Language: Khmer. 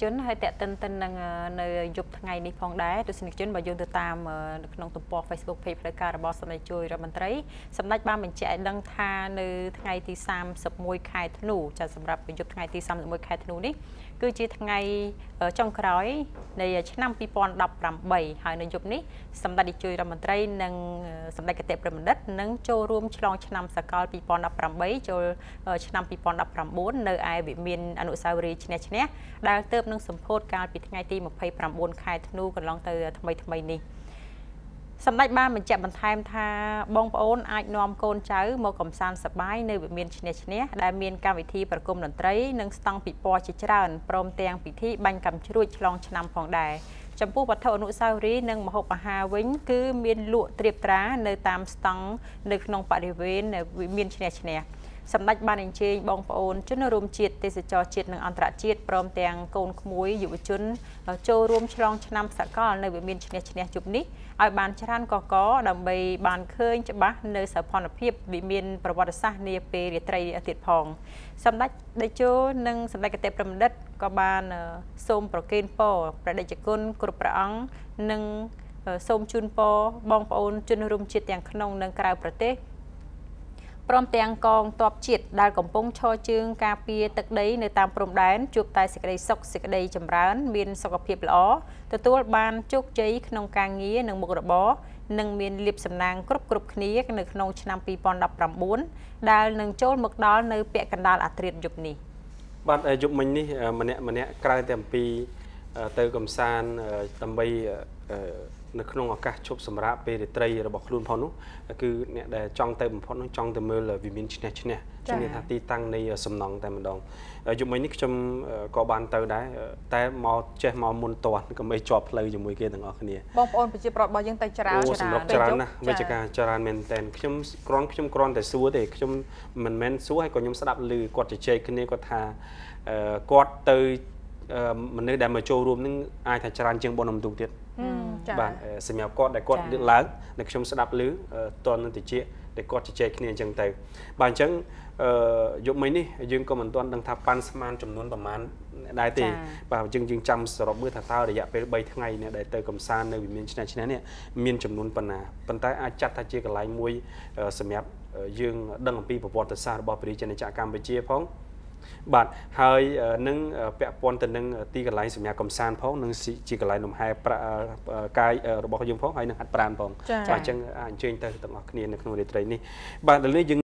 ជនហើយតេតិនទៅនឹងនៅយប់ថ្ងៃនេះផងដែរទស្សនិកជនបើយើងទៅតាមនៅក្នុងទំព័រ Facebook Page ផ្លូវការរបស់សម្ដេចជួយរដ្ឋមន្ត្រីសម្ដេចបានបញ្ជាក់ឲ្យដឹងថានៅថ្ងៃទី31ខែធ្នូចាសម្រាប់យប់ថ្ងៃទី31ខែធ្នូនេះគឺជាថ្ងៃចុងក្រោយនៃឆ្នាំ2018ហើយនៅយប់នេះសម្ដេចនាយករដ្ឋមន្ត្រីនិងសម្ដេចគតិប្រិមណ្ឌិតនឹងចូលរួមឆ្លងឆ្នាំសកល2018ចូលឆ្នាំ2019នៅឯវិមានអនុស្សាវរីយ៍ឈ្នះឈ្នះដែលទើបនឹងសម្ពោធកាលពីថ្ងៃទី29ខែធ្នូកន្លងទៅថ្មីថ្មីនេះសម្ដេចបានបញ្ជាក់បន្ថែមថាបងប្អូនអាចនាំកូនចៅមកកំសាន្តសប្បាយនៅវិមានឈ្នះឈ្នះដែលមានកម្មវិធីប្រគំតន្ត្រីនិងស្តង់ពិព័រណ៍ជាច្រើនព្រមទាំងពិធីបាញ់កាំជ្រួចឆ្លងឆ្នាំផងដែរចំពោះវត្ថុអនុស្សាវរីយ៍និងម្ហូបអាហារវិញ គឺមានលក់ត្រៀបត្រានៅតាមស្តង់នៅក្នុងបរិវេណវិមានឈ្នះឈ្នះ សម្ដេចបានអញ្ជើញបងប្អូនជនរួមជាតិទេសចរជាតិនិងអន្តរជាតិព្រមទាំងកូនក្មួយយុវជនចូលរួមឆ្លងឆ្នាំសកលនៅវិមានឈ្នះឈ្នះជប់នេះឲ្យបានច្រើនកកដើម្បីបានឃើញច្បាស់នៅសោភ័ណភាពវិមានប្រវត្តិសាស្ត្រនាពេលរាត្រីទៀតផងសម្ដេចតេជោនិងសម្ដេចកតេប្រមណ្ឌិតក៏បានសូមប្រគេនពរព្រះតេជគុណគ្រប់ព្រះអង្គនិងសូមជូនពរបងប្អូនជនរួមជាតិទាំងក្នុងនិងក្រៅប្រទេស ព្រមទាំងកងទ័ពជាតិដែលកំពុងឈរជើងការពារទឹកដីនៅតាមព្រំដែនជួបតែសេចក្តីសុខសេចក្តីចម្រើន មានសុខភាពល្អទទួលបានជោគជ័យក្នុងការងារនិងមុខរបរនិងមានលៀបសំណាងគ្រប់គ្រប់គ្នានៅក្នុងឆ្នាំ2019ដែលនឹងចូលមកដល់នៅពាក់កណ្ដាលអាត្រិតយប់នេះបាទយប់មិញនេះម្នាក់ម្នាក់ក្រៅតែអំពីទៅកំសាន្តដើម្បី នៅក្នុងឱកាសជប់សម្រាប់ពេលរាត្រីរបស់ខ្លួនផងនោះគឺអ្នកដែលចង់ទៅបំផុតនោះចង់ទៅមើលវិមានឈ្នះឈ្នះជំនាញថាទីតាំងនៃសំណង់តែម្ដងយប់មិញនេះខ្ញុំក៏បានទៅដែរតែមកចេះមកមុនតាន់កុំឲ្យជាប់ផ្លូវជាមួយគេទាំងអស់គ្នាបងប្អូនប្រជាប្រដ្ឋរបស់យើងទៅច្រើនច្រើនសម្រាប់ច្រើនណាស់វិជ្ជាការច្រើនមែនតើខ្ញុំគ្រាន់ខ្ញុំគ្រាន់តែសួរទេខ្ញុំមិនមែនសួរហើយក៏ខ្ញុំស្ដាប់ឮគាត់ជជែកគ្នាគាត់ថាគាត់ទៅមនុស្សដែលមកចូលរួមនឹងអាចថាច្រើនជាងបុណ្យរំទុកទៀត បាទសម្រាប់គាត់ដែលគាត់លើកឡើងដែលខ្ញុំស្ដាប់ឮតននឹងតិចដែលគាត់ជជែកគ្នាអញ្ចឹងទៅបាទអញ្ចឹងអឺយប់មិញនេះយើងក៏មិនទាន់ដឹងថាប៉ាន់ស្មានចំនួនប្រមាណដែរទេបាទយើងយើងចាំសរុបមើលថាតើរយៈពេល3ថ្ងៃនេះដែលទៅកំសាន្តនៅវិមានឆ្នាំឆ្នាំនេះមានចំនួនប៉ុណ្ណាប៉ុន្តែអាចចាត់ថាជាកន្លែងមួយសម្រាប់យើងដឹងអំពីប្រវត្តិសាស្ត្ររបស់ប្រជាជនចក្រកម្ពុជាផង បាទហើយនឹងពាក់ព័ន្ធទៅនឹងទីកន្លែងសម្រាប់កំសាន្តផងនិងជាកន្លែងលំហែកាយរបស់យើងផងហើយនឹងហាត់ប្រាណផងបាទអញ្ចឹងអញ្ជើញទៅទាំងអស់គ្នានៅក្នុងរាត្រីនេះបាទឥឡូវនេះយើង